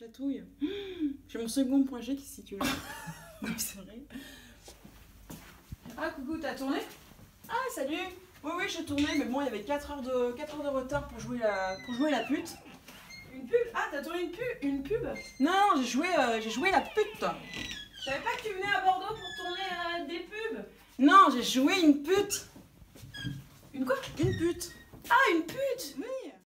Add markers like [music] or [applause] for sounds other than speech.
[gasps] J'ai mon second point G qui se situe là. [laughs] Ah, coucou, t'as tourné? Ah, salut Oui, oui, j'ai tourné, mais bon, il y avait 4 heures de, 4 heures de retard pour jouer la, pour jouer la pute. Une pub? Ah, t'as tourné une pub, une pub? Non, j'ai joué, euh, j'ai joué la pute. Je savais pas que tu venais à Bordeaux pour tourner euh, des pubs. Non, j'ai joué une pute. Une quoi? Une pute. Ah, une pute